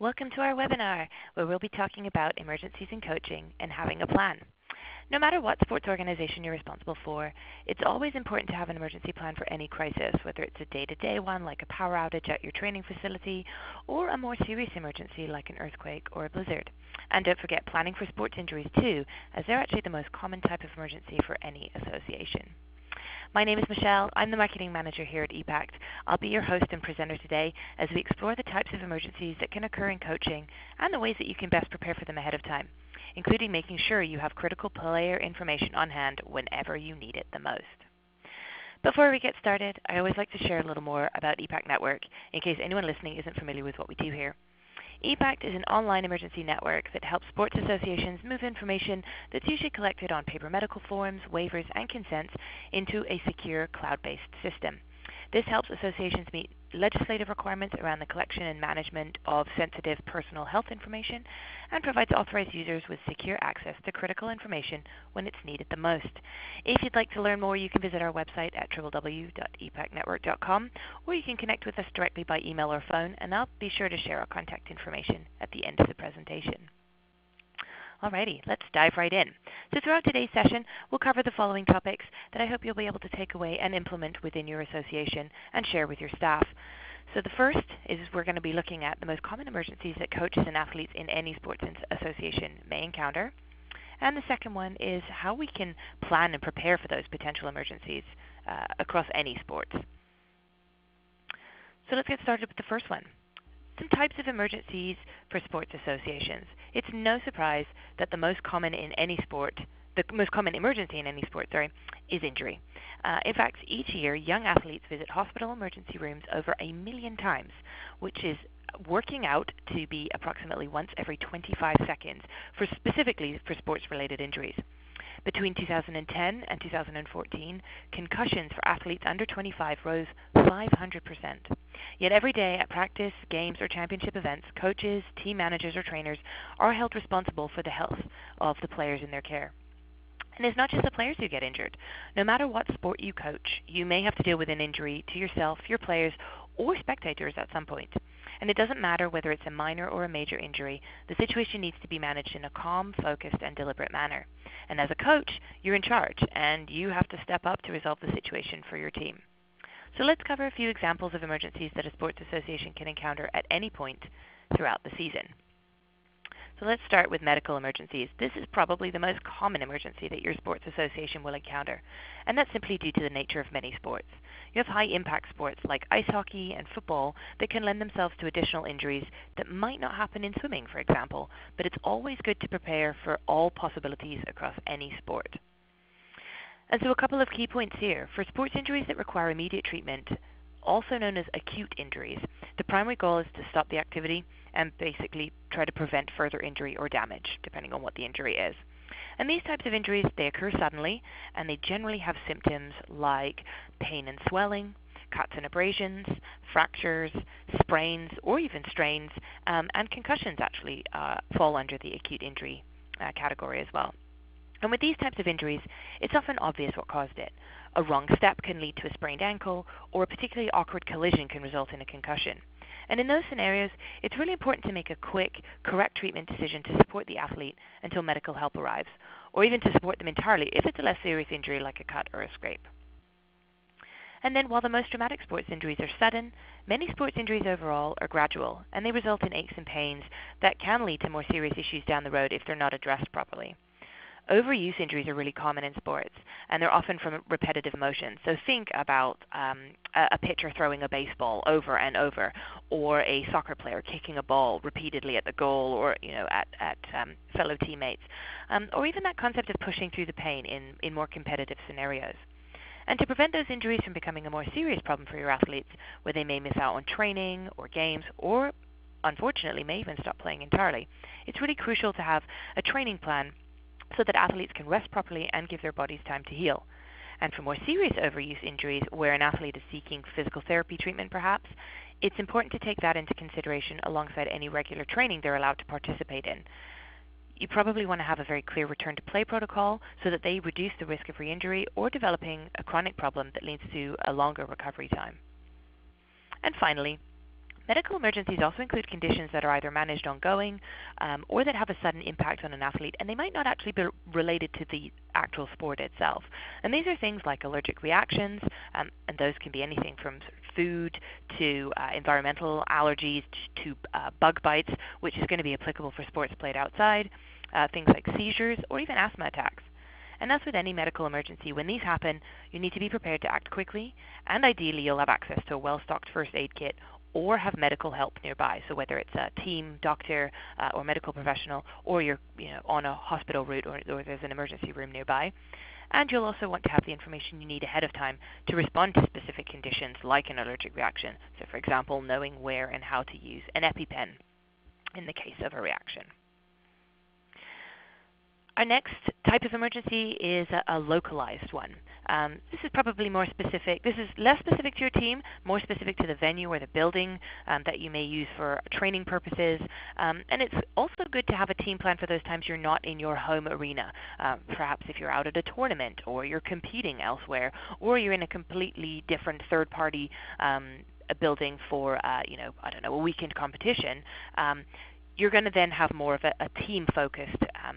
Welcome to our webinar, where we'll be talking about emergencies in coaching and having a plan. No matter what sports organization you're responsible for, it's always important to have an emergency plan for any crisis, whether it's a day-to-day one like a power outage at your training facility, or a more serious emergency like an earthquake or a blizzard. And don't forget planning for sports injuries too, as they're actually the most common type of emergency for any association. My name is Michelle. I'm the Marketing Manager here at EPACT. I'll be your host and presenter today as we explore the types of emergencies that can occur in coaching and the ways that you can best prepare for them ahead of time, including making sure you have critical player information on hand whenever you need it the most. Before we get started, I always like to share a little more about EPACT Network in case anyone listening isn't familiar with what we do here. EPACT is an online emergency network that helps sports associations move information that's usually collected on paper medical forms, waivers, and consents into a secure cloud-based system. This helps associations meet legislative requirements around the collection and management of sensitive personal health information and provides authorized users with secure access to critical information when it's needed the most. If you'd like to learn more, you can visit our website at www.epactnetwork.com or you can connect with us directly by email or phone and I'll be sure to share our contact information at the end of the presentation. Alrighty, let's dive right in. So throughout today's session, we'll cover the following topics that I hope you'll be able to take away and implement within your association and share with your staff. So the first is we're going to be looking at the most common emergencies that coaches and athletes in any sports association may encounter. And the second one is how we can plan and prepare for those potential emergencies uh, across any sports. So let's get started with the first one. Some types of emergencies for sports associations. It's no surprise that the most common in any sport, the most common emergency in any sport, sorry, is injury. Uh, in fact, each year young athletes visit hospital emergency rooms over a million times, which is working out to be approximately once every 25 seconds for specifically for sports-related injuries. Between 2010 and 2014, concussions for athletes under 25 rose 500%. Yet every day at practice, games, or championship events, coaches, team managers, or trainers are held responsible for the health of the players in their care. And it's not just the players who get injured. No matter what sport you coach, you may have to deal with an injury to yourself, your players, or spectators at some point. And it doesn't matter whether it's a minor or a major injury, the situation needs to be managed in a calm, focused, and deliberate manner. And as a coach, you're in charge, and you have to step up to resolve the situation for your team. So let's cover a few examples of emergencies that a sports association can encounter at any point throughout the season. So let's start with medical emergencies. This is probably the most common emergency that your sports association will encounter, and that's simply due to the nature of many sports. You have high impact sports like ice hockey and football that can lend themselves to additional injuries that might not happen in swimming, for example, but it's always good to prepare for all possibilities across any sport. And so a couple of key points here. For sports injuries that require immediate treatment, also known as acute injuries, the primary goal is to stop the activity and basically try to prevent further injury or damage, depending on what the injury is. And these types of injuries, they occur suddenly, and they generally have symptoms like pain and swelling, cuts and abrasions, fractures, sprains, or even strains, um, and concussions actually uh, fall under the acute injury uh, category as well. And with these types of injuries, it's often obvious what caused it. A wrong step can lead to a sprained ankle, or a particularly awkward collision can result in a concussion. And in those scenarios, it's really important to make a quick, correct treatment decision to support the athlete until medical help arrives, or even to support them entirely if it's a less serious injury like a cut or a scrape. And then while the most dramatic sports injuries are sudden, many sports injuries overall are gradual, and they result in aches and pains that can lead to more serious issues down the road if they're not addressed properly. Overuse injuries are really common in sports, and they're often from repetitive motion. So think about um, a, pitcher throwing a baseball over and over, or a soccer player kicking a ball repeatedly at the goal, or you know at at um, fellow teammates, um, or even that concept of pushing through the pain in in more competitive scenarios. And to prevent those injuries from becoming a more serious problem for your athletes, where they may miss out on training or games, or unfortunately may even stop playing entirely, it's really crucial to have a training plan so that athletes can rest properly and give their bodies time to heal. And for more serious overuse injuries, where an athlete is seeking physical therapy treatment perhaps, it's important to take that into consideration alongside any regular training they're allowed to participate in. You probably want to have a very clear return to play protocol so that they reduce the risk of re-injury or developing a chronic problem that leads to a longer recovery time. And finally, Medical emergencies also include conditions that are either managed ongoing um, or that have a sudden impact on an athlete, and they might not actually be related to the actual sport itself. And these are things like allergic reactions, um, and those can be anything from food to uh, environmental allergies to uh, bug bites, which is going to be applicable for sports played outside, uh, things like seizures, or even asthma attacks. And as with any medical emergency, when these happen, you need to be prepared to act quickly, and ideally you'll have access to a well-stocked first aid kit or have medical help nearby. So whether it's a team, doctor, uh, or medical professional, or you're you know, on a hospital route or, or there's an emergency room nearby. And you'll also want to have the information you need ahead of time to respond to specific conditions like an allergic reaction. So for example, knowing where and how to use an EpiPen in the case of a reaction. Our next type of emergency is a, a localized one. Um, this is probably more specific. This is less specific to your team, more specific to the venue or the building um, that you may use for training purposes. Um, and it's also good to have a team plan for those times you're not in your home arena. Uh, perhaps if you're out at a tournament or you're competing elsewhere or you're in a completely different third party um, building for, uh, you know, I don't know, a weekend competition. Um, you're going to then have more of a, a team focused um,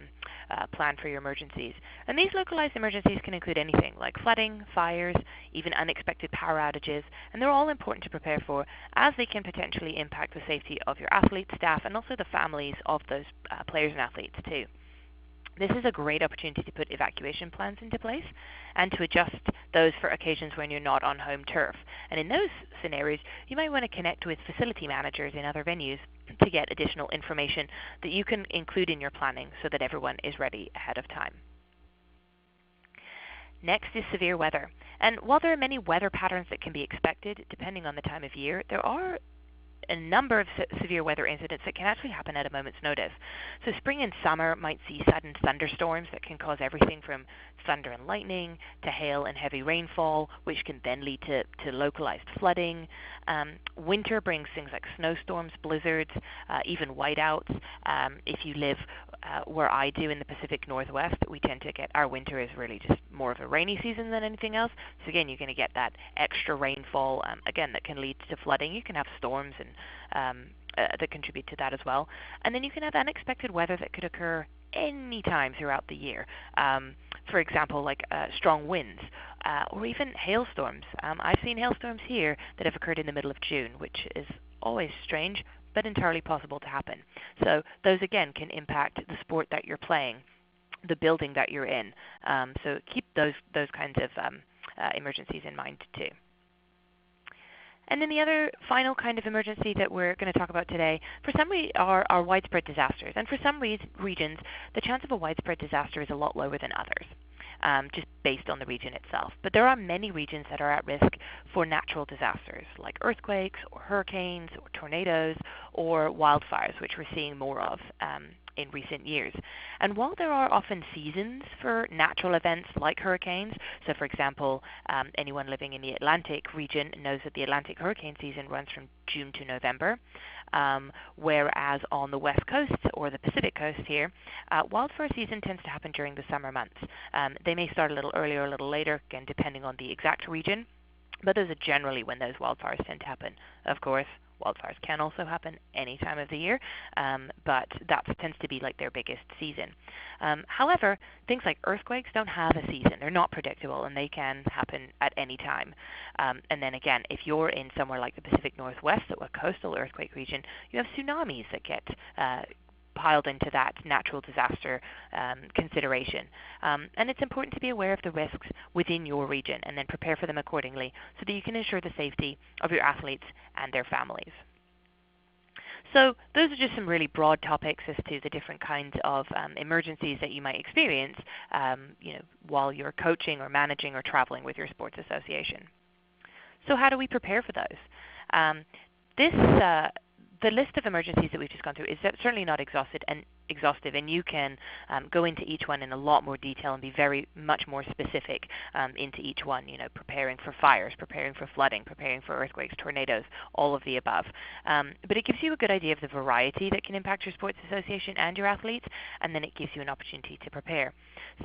uh, plan for your emergencies. And these localized emergencies can include anything like flooding, fires, even unexpected power outages, and they're all important to prepare for as they can potentially impact the safety of your athletes, staff, and also the families of those uh, players and athletes too. This is a great opportunity to put evacuation plans into place and to adjust those for occasions when you're not on home turf. And in those scenarios, you might want to connect with facility managers in other venues to get additional information that you can include in your planning so that everyone is ready ahead of time. Next is severe weather. And while there are many weather patterns that can be expected depending on the time of year, there are a number of se severe weather incidents that can actually happen at a moment's notice. So spring and summer might see sudden thunderstorms that can cause everything from thunder and lightning to hail and heavy rainfall, which can then lead to, to localized flooding. Um, winter brings things like snowstorms, blizzards, uh, even whiteouts. Um, if you live uh, where I do in the Pacific Northwest, we tend to get our winter is really just more of a rainy season than anything else. So again, you're going to get that extra rainfall. Um, again, that can lead to flooding. You can have storms and um, uh, that contribute to that as well. And then you can have unexpected weather that could occur any time throughout the year. Um, for example, like uh, strong winds uh, or even hailstorms. Um, I've seen hailstorms here that have occurred in the middle of June, which is always strange, but entirely possible to happen. So those again can impact the sport that you're playing, the building that you're in. Um, so keep those those kinds of um, uh, emergencies in mind too. And then the other final kind of emergency that we're going to talk about today, for some re- are, are widespread disasters. And for some re- regions, the chance of a widespread disaster is a lot lower than others, um, just based on the region itself. But there are many regions that are at risk for natural disasters, like earthquakes or hurricanes or tornadoes or wildfires, which we're seeing more of um, in recent years. And while there are often seasons for natural events like hurricanes, so for example, um, anyone living in the Atlantic region knows that the Atlantic hurricane season runs from June to November, um, whereas on the west coast or the Pacific coast here, uh, wildfire season tends to happen during the summer months. Um, they may start a little earlier or a little later, again depending on the exact region. But those are generally when those wildfires tend to happen. Of course, Wildfires can also happen any time of the year, um, but that tends to be like their biggest season. Um, however, things like earthquakes don't have a season. They're not predictable, and they can happen at any time. Um, and then again, if you're in somewhere like the Pacific Northwest, a coastal earthquake region, you have tsunamis that get uh, piled into that natural disaster um, consideration. Um, and it's important to be aware of the risks within your region and then prepare for them accordingly so that you can ensure the safety of your athletes and their families. So those are just some really broad topics as to the different kinds of um, emergencies that you might experience um, you know, while you're coaching or managing or traveling with your sports association. So how do we prepare for those? Um, this uh, the list of emergencies that we've just gone through is certainly not exhausted and exhaustive, and you can um, go into each one in a lot more detail and be very much more specific um, into each one. You know, preparing for fires, preparing for flooding, preparing for earthquakes, tornadoes, all of the above. Um, but it gives you a good idea of the variety that can impact your sports association and your athletes, and then it gives you an opportunity to prepare.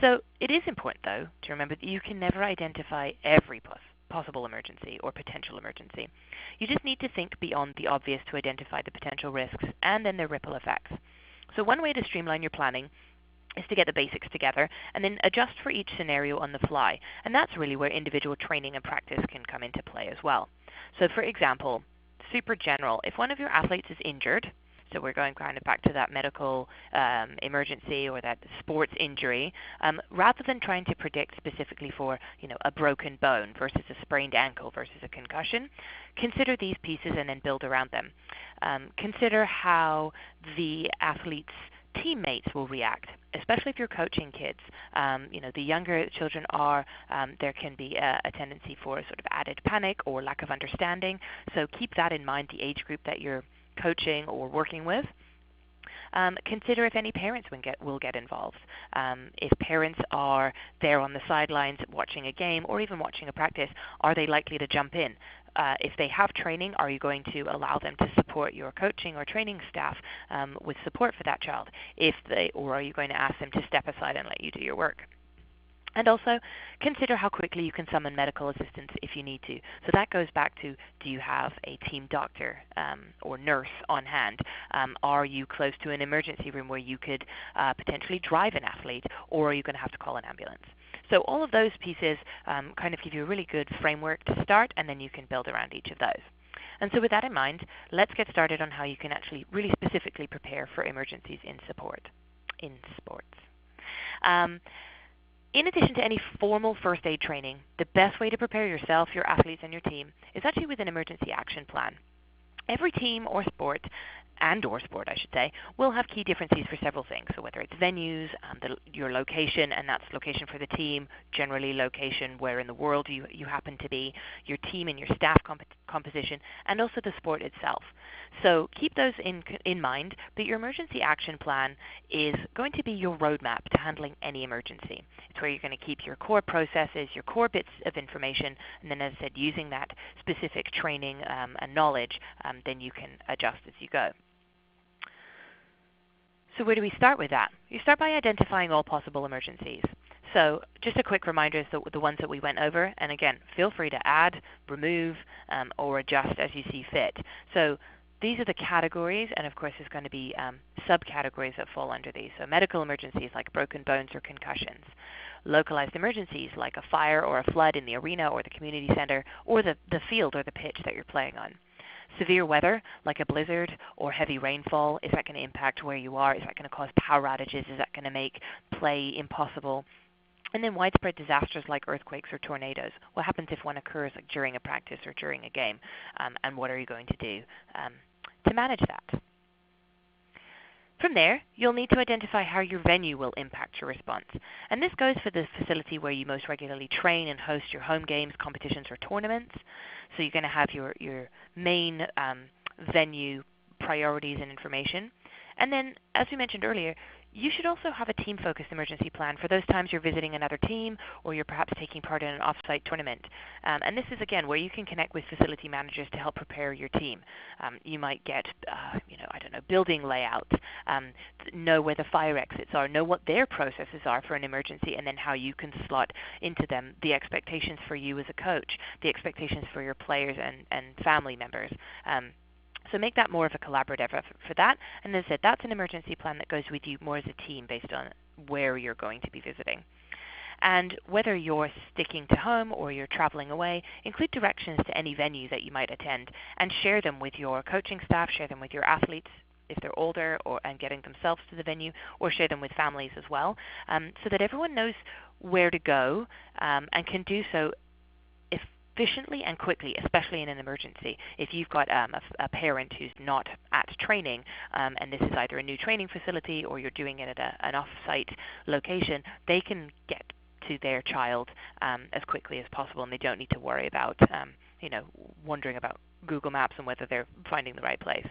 So it is important, though, to remember that you can never identify every possible emergency or potential emergency. You just need to think beyond the obvious to identify the potential risks and then their ripple effects. So one way to streamline your planning is to get the basics together and then adjust for each scenario on the fly. And that's really where individual training and practice can come into play as well. So for example, super general, if one of your athletes is injured, so we're going kind of back to that medical um, emergency or that sports injury, um, rather than trying to predict specifically for you know a broken bone versus a sprained ankle versus a concussion, consider these pieces and then build around them. Um, consider how the athlete's teammates will react, especially if you're coaching kids. Um, you know, the younger children are, um, there can be a, a, tendency for sort of added panic or lack of understanding. So keep that in mind, the age group that you're coaching or working with. Um, consider if any parents will get, will get involved. Um, if parents are there on the sidelines watching a game or even watching a practice, are they likely to jump in? Uh, if they have training, are you going to allow them to support your coaching or training staff um, with support for that child? If they, or are you going to ask them to step aside and let you do your work? And also consider how quickly you can summon medical assistance if you need to. So that goes back to do you have a team doctor um, or nurse on hand? Um, are you close to an emergency room where you could uh, potentially drive an athlete, or are you going to have to call an ambulance? So all of those pieces um, kind of give you a really good framework to start, and then you can build around each of those. And so with that in mind, let's get started on how you can actually really specifically prepare for emergencies in support, in sports. In addition to any formal first aid training, the best way to prepare yourself, your athletes, and your team is actually with an emergency action plan. Every team or sport and or sport, I should say, will have key differences for several things. So whether it's venues, um, the, your location, and that's location for the team, generally location where in the world you, you happen to be, your team and your staff comp- composition, and also the sport itself. So keep those in, in mind, but your emergency action plan is going to be your roadmap to handling any emergency. It's where you're going to keep your core processes, your core bits of information, and then as I said, using that specific training um, and knowledge, um, then you can adjust as you go. So where do we start with that? You start by identifying all possible emergencies. So just a quick reminder of the, the ones that we went over, and again, feel free to add, remove, um, or adjust as you see fit. So these are the categories, and of course there's going to be um, subcategories that fall under these. So medical emergencies like broken bones or concussions. Localized emergencies like a fire or a flood in the arena or the community center or the, the field or the pitch that you're playing on. Severe weather, like a blizzard or heavy rainfall, is that going to impact where you are? Is that going to cause power outages? Is that going to make play impossible? And then widespread disasters like earthquakes or tornadoes. What happens if one occurs like during a practice or during a game? Um, and what are you going to do um, to manage that? From there, you'll need to identify how your venue will impact your response. And this goes for the facility where you most regularly train and host your home games, competitions, or tournaments. So you're going to have your, your main um, venue priorities and information. And then, as we mentioned earlier, you should also have a team-focused emergency plan for those times you're visiting another team or you're perhaps taking part in an off-site tournament. Um, and this is again where you can connect with facility managers to help prepare your team. Um, you might get, uh, you know, I don't know, building layouts, um, know where the fire exits are, know what their processes are for an emergency, and then how you can slot into them the expectations for you as a coach, the expectations for your players and, and family members. Um, so make that more of a collaborative effort for that. And as I said, that's an emergency plan that goes with you more as a team based on where you're going to be visiting. And whether you're sticking to home or you're traveling away, include directions to any venue that you might attend and share them with your coaching staff, share them with your athletes if they're older or and getting themselves to the venue, or share them with families as well, um, so that everyone knows where to go um, and can do so efficiently and quickly, especially in an emergency. If you've got um, a, a, parent who's not at training, um, and this is either a new training facility or you're doing it at a, an off-site location, they can get to their child um, as quickly as possible, and they don't need to worry about, um, you know, wondering about Google Maps and whether they're finding the right place.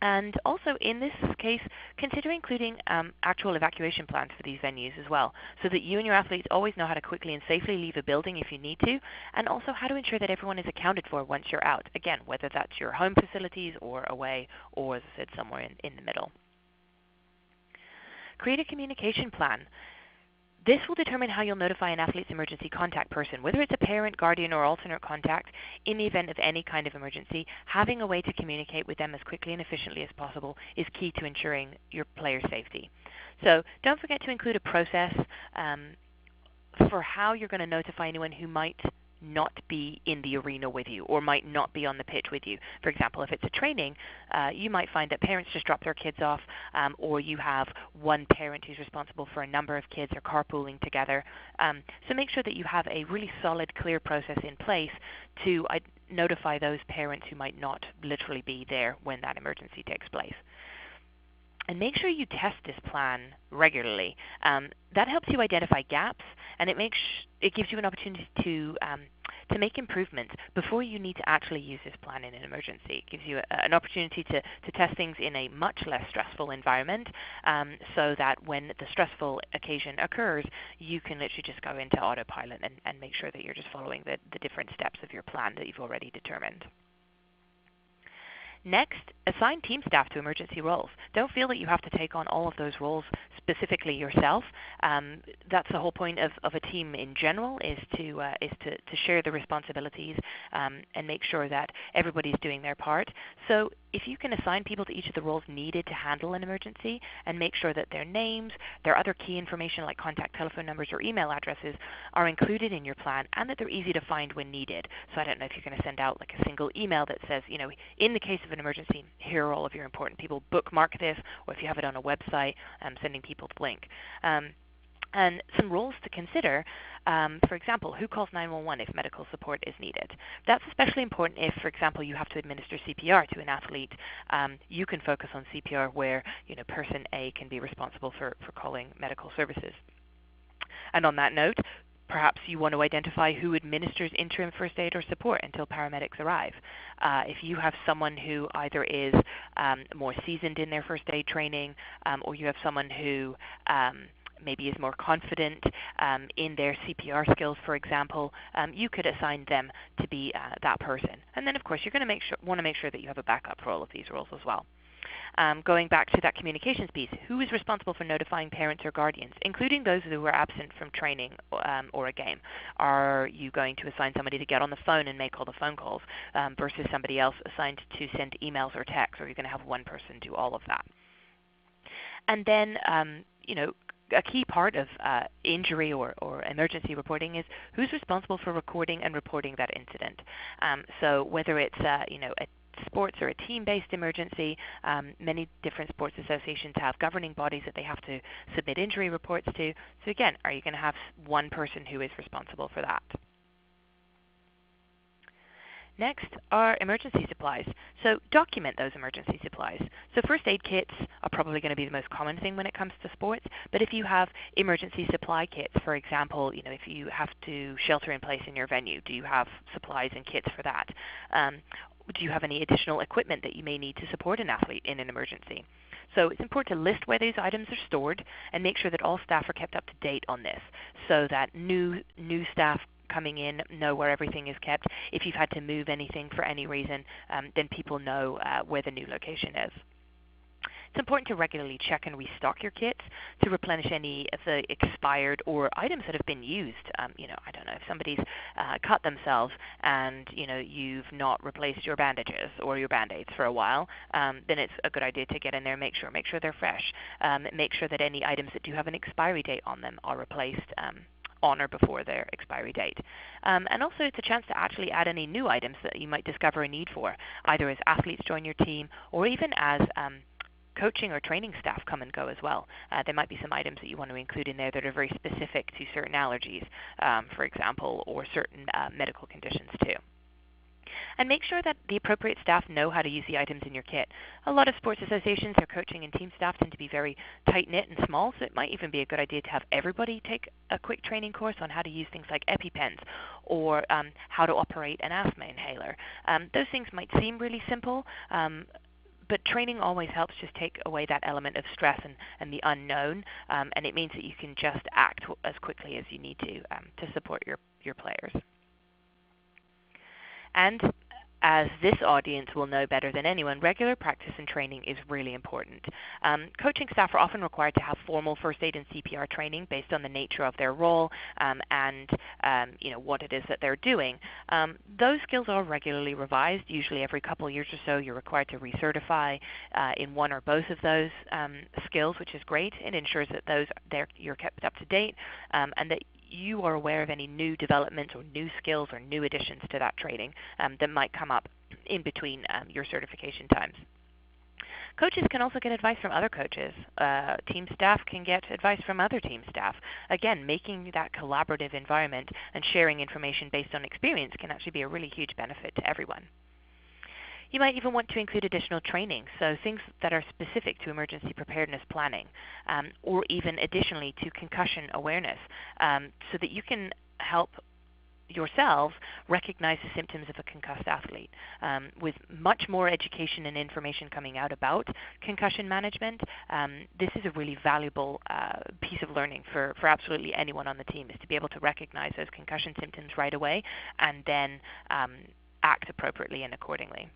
And also in this case, consider including um, actual evacuation plans for these venues as well, so that you and your athletes always know how to quickly and safely leave a building if you need to, and also how to ensure that everyone is accounted for once you're out. Again, whether that's your home facilities or away, or as I said, somewhere in, in the middle. Create a communication plan This will determine how you'll notify an athlete's emergency contact person, whether it's a parent, guardian, or alternate contact. In the event of any kind of emergency, having a way to communicate with them as quickly and efficiently as possible is key to ensuring your player's safety. So don't forget to include a process um, for how you're going to notify anyone who might not be in the arena with you or might not be on the pitch with you. For example, if it's a training, uh, you might find that parents just drop their kids off, um, or you have one parent who's responsible for a number of kids or carpooling together. Um, so make sure that you have a really solid, clear process in place to uh, notify those parents who might not literally be there when that emergency takes place and make sure you test this plan regularly. Um, that helps you identify gaps, and it makes it gives you an opportunity to um, to make improvements before you need to actually use this plan in an emergency. It gives you a, an opportunity to, to test things in a much less stressful environment, um, so that when the stressful occasion occurs, you can literally just go into autopilot and, and make sure that you're just following the, the different steps of your plan that you've already determined. Next, assign team staff to emergency roles. Don't feel that you have to take on all of those roles specifically yourself. Um, that's the whole point of, of a team in general is to uh, is to, to share the responsibilities um, and make sure that everybody's doing their part. So if you can assign people to each of the roles needed to handle an emergency and make sure that their names, their other key information like contact telephone numbers or email addresses are included in your plan and that they're easy to find when needed. So I don't know if you're going to send out like a single email that says, you know, in the case of an emergency, here are all of your important people. Bookmark this, or if you have it on a website, um, sending people the link. Um, and some rules to consider. Um, for example, who calls 911 if medical support is needed? That's especially important if, for example, you have to administer CPR to an athlete. Um, you can focus on CPR where you know person A can be responsible for, for calling medical services. And on that note, perhaps you want to identify who administers interim first aid or support until paramedics arrive. Uh, if you have someone who either is um, more seasoned in their first aid training um, or you have someone who um, maybe is more confident um, in their CPR skills, for example, um, you could assign them to be uh, that person. And then, of course, you're going to make sure, want to make sure that you have a backup for all of these roles as well. Um, going back to that communications piece, who is responsible for notifying parents or guardians, including those who are absent from training um, or a game? Are you going to assign somebody to get on the phone and make all the phone calls um, versus somebody else assigned to send emails or texts, or are you going to have one person do all of that? And then, um, you know, a key part of uh, injury or, or emergency reporting is who's responsible for recording and reporting that incident. Um, so whether it's uh, you know a sports or a team-based emergency, um, many different sports associations have governing bodies that they have to submit injury reports to. So again, are you going to have one person who is responsible for that? Next are emergency supplies. So document those emergency supplies. So first aid kits are probably going to be the most common thing when it comes to sports, but if you have emergency supply kits, for example, you know, if you have to shelter in place in your venue, do you have supplies and kits for that? Um, do you have any additional equipment that you may need to support an athlete in an emergency? So it's important to list where these items are stored and make sure that all staff are kept up to date on this so that new new staff coming in know where everything is kept. If you've had to move anything for any reason, um, then people know uh, where the new location is. It's important to regularly check and restock your kits to replenish any of the expired or items that have been used. Um, you know, I don't know if somebody's uh, cut themselves and you know you've not replaced your bandages or your band-aids for a while, um, then it's a good idea to get in there and make sure make sure they're fresh. Um, make sure that any items that do have an expiry date on them are replaced um, on or before their expiry date. Um, and also it's a chance to actually add any new items that you might discover a need for, either as athletes join your team or even as um, coaching or training staff come and go as well. Uh, there might be some items that you want to include in there that are very specific to certain allergies, um, for example, or certain uh, medical conditions too and make sure that the appropriate staff know how to use the items in your kit. A lot of sports associations, their coaching and team staff tend to be very tight-knit and small, so it might even be a good idea to have everybody take a quick training course on how to use things like EpiPens or um, how to operate an asthma inhaler. Um, those things might seem really simple, um, but training always helps just take away that element of stress and, and the unknown, um, and it means that you can just act as quickly as you need to um, to support your, your players. And as this audience will know better than anyone, regular practice and training is really important. Um, coaching staff are often required to have formal first aid and CPR training based on the nature of their role um, and um, you know what it is that they're doing. Um, those skills are regularly revised. Usually every couple of years or so, you're required to recertify uh, in one or both of those um, skills, which is great. It ensures that those you're kept up to date um, and that you are aware of any new developments or new skills or new additions to that training um, that might come up in between um, your certification times. Coaches can also get advice from other coaches. Uh, team staff can get advice from other team staff. Again, making that collaborative environment and sharing information based on experience can actually be a really huge benefit to everyone. You might even want to include additional training, so things that are specific to emergency preparedness planning, um, or even additionally to concussion awareness, um, so that you can help yourselves recognize the symptoms of a concussed athlete. Um, with much more education and information coming out about concussion management, um, this is a really valuable uh, piece of learning for, for absolutely anyone on the team, is to be able to recognize those concussion symptoms right away and then um, act appropriately and accordingly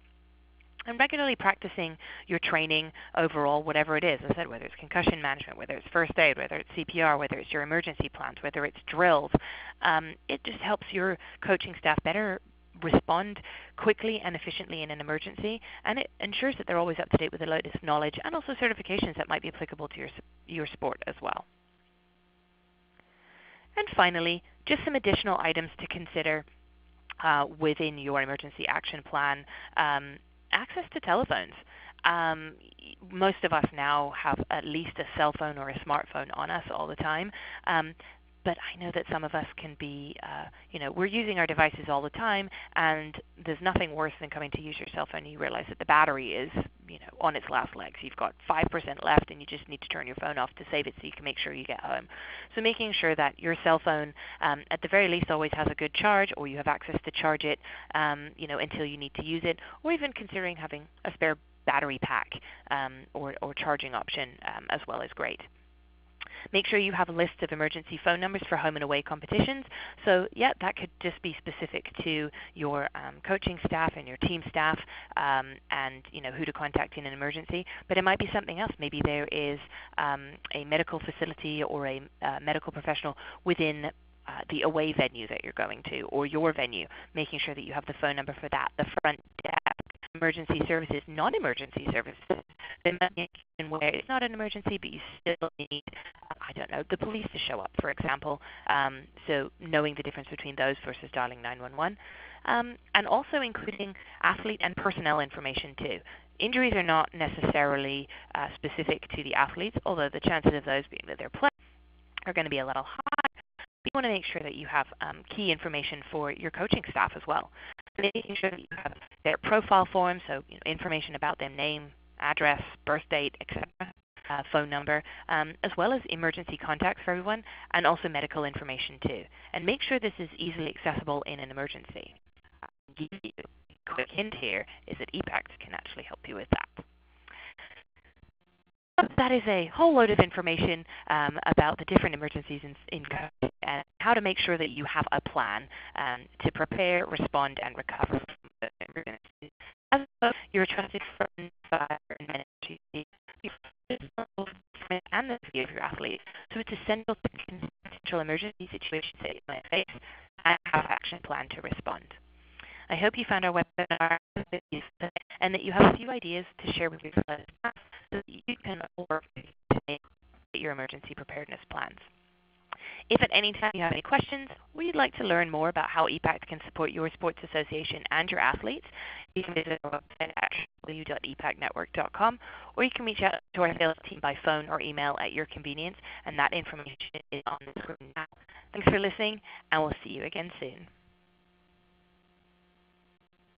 and regularly practicing your training overall, whatever it is. As I said, whether it's concussion management, whether it's first aid, whether it's CPR, whether it's your emergency plans, whether it's drills, um, it just helps your coaching staff better respond quickly and efficiently in an emergency, and it ensures that they're always up to date with the latest knowledge and also certifications that might be applicable to your, your sport as well. And finally, just some additional items to consider uh, within your emergency action plan. Um, access to telephones. Um, most of us now have at least a cell phone or a smartphone on us all the time. Um, but I know that some of us can be, uh, you know, we're using our devices all the time, and there's nothing worse than coming to use your cell phone and you realize that the battery is, you know, on its last legs. You've got 5% left, and you just need to turn your phone off to save it so you can make sure you get home. So making sure that your cell phone, um, at the very least, always has a good charge, or you have access to charge it, um, you know, until you need to use it, or even considering having a spare battery pack um, or, or charging option um, as well is great. Make sure you have a list of emergency phone numbers for home and away competitions. So yeah, that could just be specific to your um, coaching staff and your team staff um, and you know who to contact in an emergency. But it might be something else. Maybe there is um, a medical facility or a uh, medical professional within uh, the away venue that you're going to or your venue, making sure that you have the phone number for that, the front desk, emergency services, non-emergency services. Where it's not an emergency, but you still need, I don't know, the police to show up, for example. Um, so knowing the difference between those versus dialing 911. Um, and also including athlete and personnel information too. Injuries are not necessarily uh, specific to the athletes, although the chances of those being that they're playing are going to be a little high. But you want to make sure that you have um, key information for your coaching staff as well making sure that you have their profile form, so you know, information about their name, address, birth date, etc., uh, phone number, um, as well as emergency contacts for everyone, and also medical information too. And make sure this is easily accessible in an emergency. Uh, a quick hint here is that EPACT can actually help you with that that is a whole load of information um, about the different emergencies in, in COVID and how to make sure that you have a plan um, to prepare, respond, and recover from the emergencies. As your trusted friend, and and the of your athlete. So it's essential to potential emergency situations that you might face and have action plan to respond. I hope you found our webinar useful and that you have a few ideas to share with your staff emergency preparedness plans. If at any time you have any questions or you'd like to learn more about how EPACT can support your sports association and your athletes, you can visit our website at www.epactnetwork.com or you can reach out to our sales team by phone or email at your convenience, and that information is on the screen now. Thanks for listening, and we'll see you again soon.